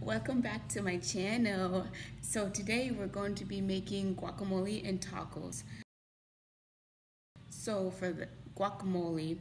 welcome back to my channel. So today we're going to be making guacamole and tacos. So for the guacamole,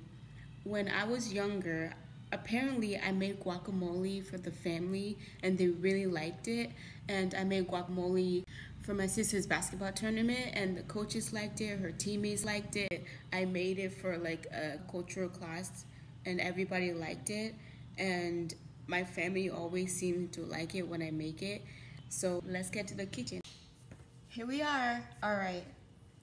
when I was younger, apparently I made guacamole for the family and they really liked it. And I made guacamole for my sister's basketball tournament and the coaches liked it, her teammates liked it. I made it for like a cultural class and everybody liked it. And my family always seems to like it when I make it. So let's get to the kitchen. Here we are. All right.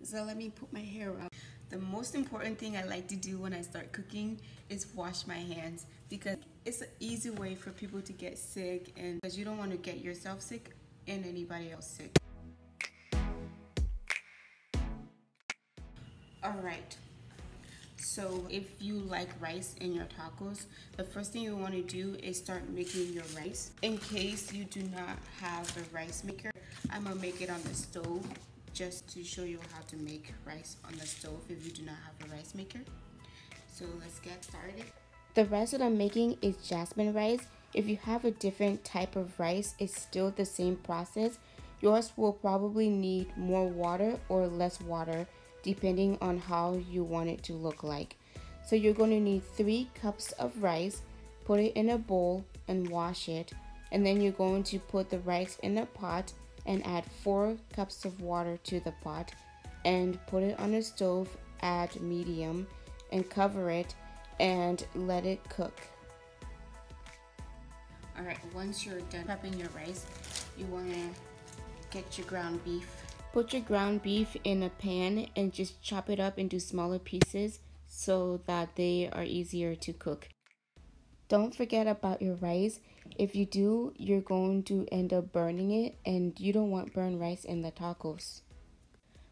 So let me put my hair up. The most important thing I like to do when I start cooking is wash my hands because it's an easy way for people to get sick and because you don't want to get yourself sick and anybody else sick. All right. So if you like rice in your tacos, the first thing you want to do is start making your rice. In case you do not have a rice maker, I'm gonna make it on the stove just to show you how to make rice on the stove if you do not have a rice maker. So let's get started. The rice that I'm making is jasmine rice. If you have a different type of rice, it's still the same process. Yours will probably need more water or less water depending on how you want it to look like. So you're going to need three cups of rice, put it in a bowl and wash it. And then you're going to put the rice in a pot and add four cups of water to the pot and put it on a stove at medium and cover it and let it cook. Alright, once you're done prepping your rice, you want to get your ground beef Put your ground beef in a pan and just chop it up into smaller pieces so that they are easier to cook. Don't forget about your rice. If you do, you're going to end up burning it and you don't want burned rice in the tacos.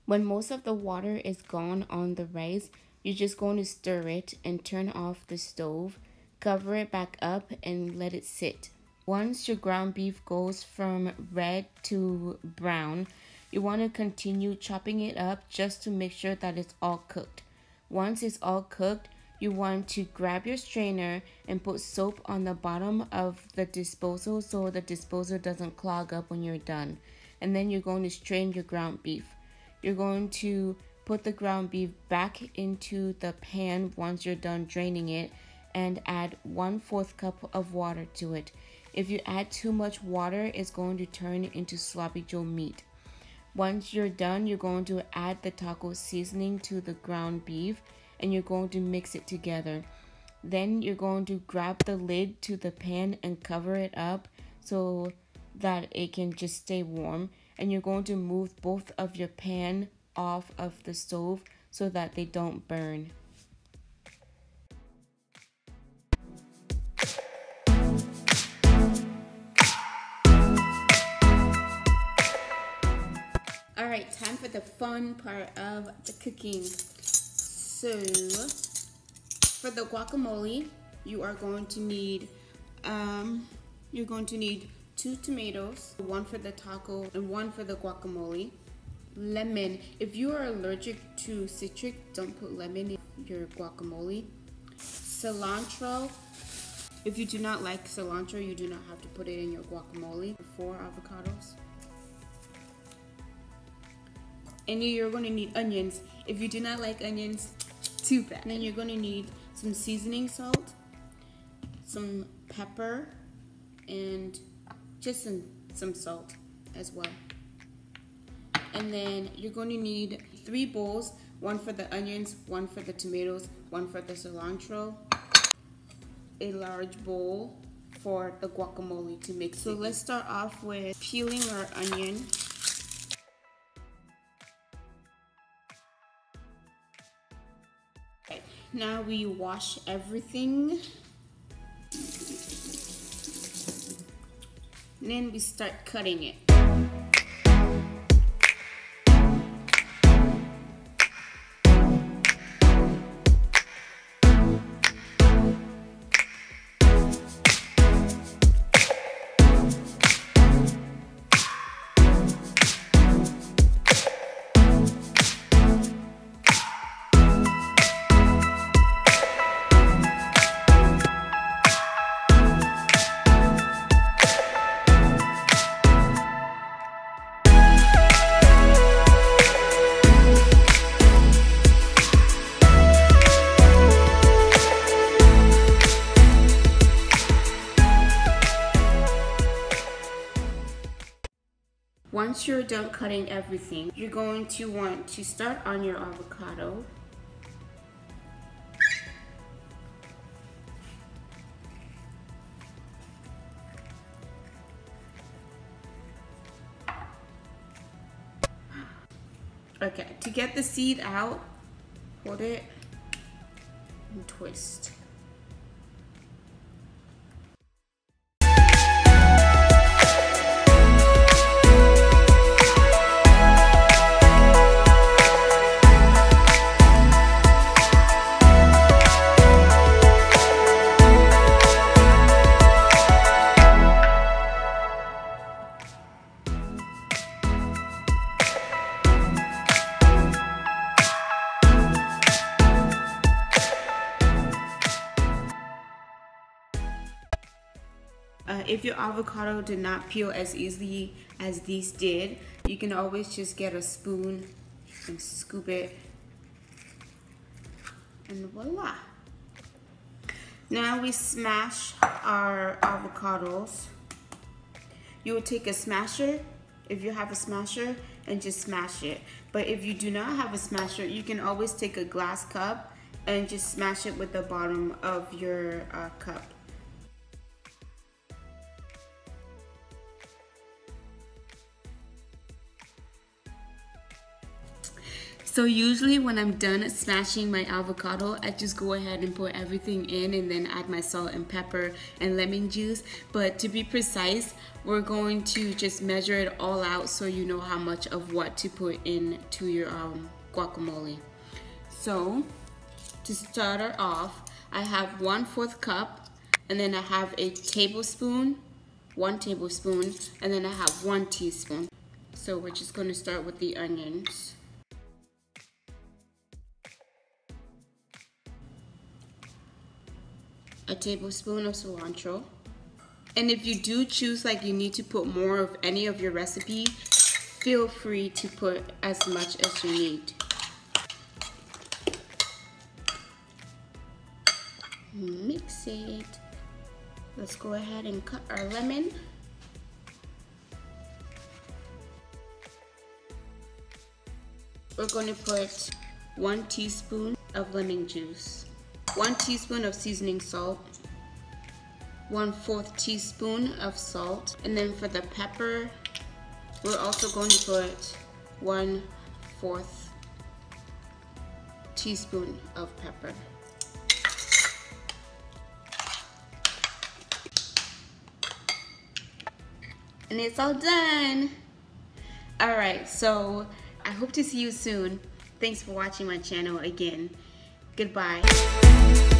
When most of the water is gone on the rice, you're just going to stir it and turn off the stove, cover it back up and let it sit. Once your ground beef goes from red to brown, you want to continue chopping it up just to make sure that it's all cooked. Once it's all cooked, you want to grab your strainer and put soap on the bottom of the disposal so the disposal doesn't clog up when you're done. And then you're going to strain your ground beef. You're going to put the ground beef back into the pan once you're done draining it and add 1 4th cup of water to it. If you add too much water, it's going to turn into sloppy joe meat. Once you're done, you're going to add the taco seasoning to the ground beef and you're going to mix it together. Then you're going to grab the lid to the pan and cover it up so that it can just stay warm. And you're going to move both of your pan off of the stove so that they don't burn. The fun part of the cooking. So, for the guacamole, you are going to need, um, you're going to need two tomatoes, one for the taco and one for the guacamole. Lemon. If you are allergic to citric, don't put lemon in your guacamole. Cilantro. If you do not like cilantro, you do not have to put it in your guacamole. Four avocados and you're going to need onions. If you do not like onions, too bad. And then you're going to need some seasoning salt, some pepper, and just some, some salt as well. And then you're going to need three bowls, one for the onions, one for the tomatoes, one for the cilantro, a large bowl for the guacamole to mix. So let's start off with peeling our onion. Now we wash everything. And then we start cutting it. Once you're done cutting everything, you're going to want to start on your avocado. Okay, to get the seed out, hold it and twist. If your avocado did not peel as easily as these did, you can always just get a spoon and scoop it. And voila. Now we smash our avocados. You will take a smasher, if you have a smasher, and just smash it. But if you do not have a smasher, you can always take a glass cup and just smash it with the bottom of your uh, cup. So usually when I'm done smashing my avocado, I just go ahead and put everything in and then add my salt and pepper and lemon juice. But to be precise, we're going to just measure it all out so you know how much of what to put in to your um, guacamole. So to start her off, I have one fourth cup and then I have a tablespoon, one tablespoon, and then I have one teaspoon. So we're just gonna start with the onions. A tablespoon of cilantro. And if you do choose like you need to put more of any of your recipe, feel free to put as much as you need. Mix it. Let's go ahead and cut our lemon. We're going to put one teaspoon of lemon juice one teaspoon of seasoning salt, one fourth teaspoon of salt, and then for the pepper, we're also going to put one fourth teaspoon of pepper. And it's all done. All right, so I hope to see you soon. Thanks for watching my channel again. Goodbye.